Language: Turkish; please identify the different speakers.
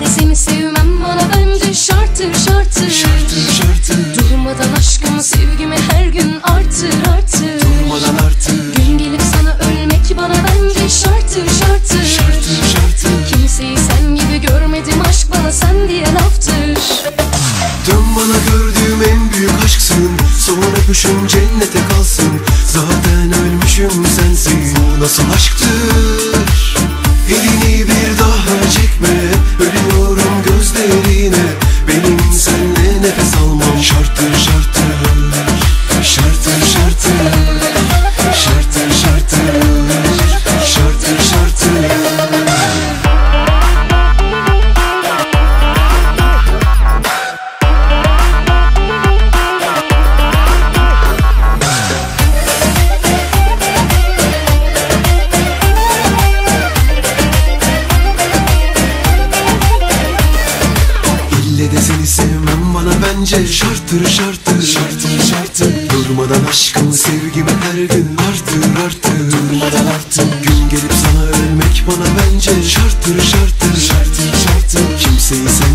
Speaker 1: de seni sevmem bana bence Şarttır şarttır
Speaker 2: Öpüşüm cennete kalsın. Zaten ölmüşüm sensiz Bu nasıl aşktır? Elini bir daha çekme. Ölüyorum gözlerine. Benim senle nefes almam bana bence şarttır şarttır. Şarttır şarttır. Durmadan aşkımı sevgimi her gün artır artır. Durmadan artır. Gün gelip sana ölmek bana bence şarttır şarttır. Şarttır şarttır. Kimseyi sen